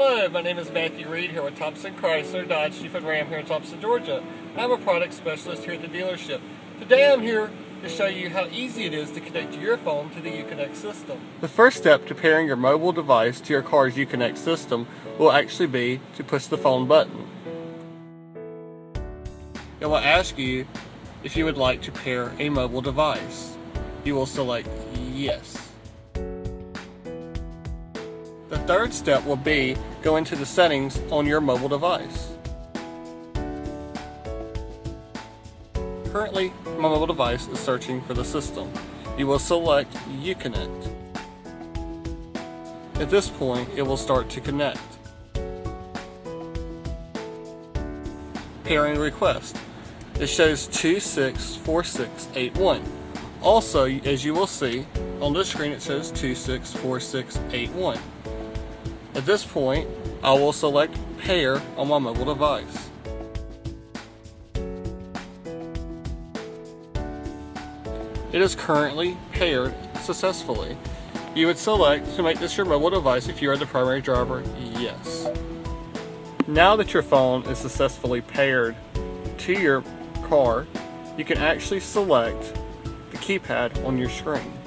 Hello, my name is Matthew Reid here with Thomson Chrysler Dodge Jeep and Ram here in Thomson, Georgia. I'm a product specialist here at the dealership. Today I'm here to show you how easy it is to connect your phone to the Uconnect system. The first step to pairing your mobile device to your car's Uconnect system will actually be to push the phone button. It will ask you if you would like to pair a mobile device. You will select yes. The third step will be go into the settings on your mobile device. Currently, my mobile device is searching for the system. You will select Uconnect. At this point, it will start to connect. Pairing request. It shows 264681. Also, as you will see, on the screen it says 264681. At this point, I will select pair on my mobile device. It is currently paired successfully. You would select to make this your mobile device if you are the primary driver, yes. Now that your phone is successfully paired to your car, you can actually select the keypad on your screen.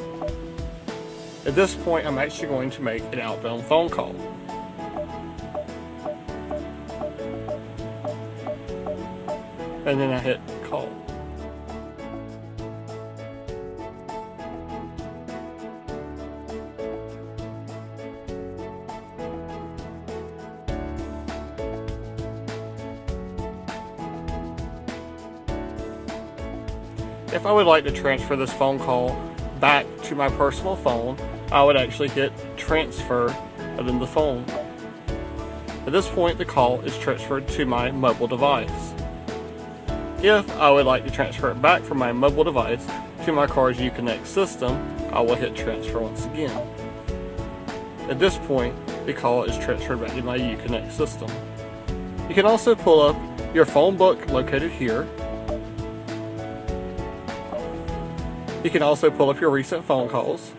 At this point, I'm actually going to make an outbound phone call. and then I hit call. If I would like to transfer this phone call back to my personal phone, I would actually hit transfer and then the phone. At this point, the call is transferred to my mobile device. If I would like to transfer it back from my mobile device to my car's Uconnect system, I will hit transfer once again. At this point, the call is transferred back to my Uconnect system. You can also pull up your phone book located here. You can also pull up your recent phone calls.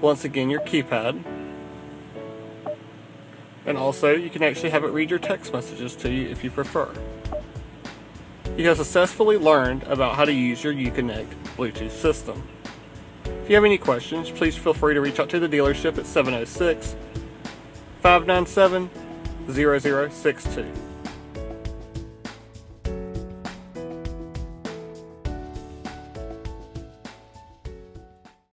Once again, your keypad. And also, you can actually have it read your text messages to you if you prefer. You have successfully learned about how to use your Uconnect Bluetooth system. If you have any questions, please feel free to reach out to the dealership at 706 597 0062.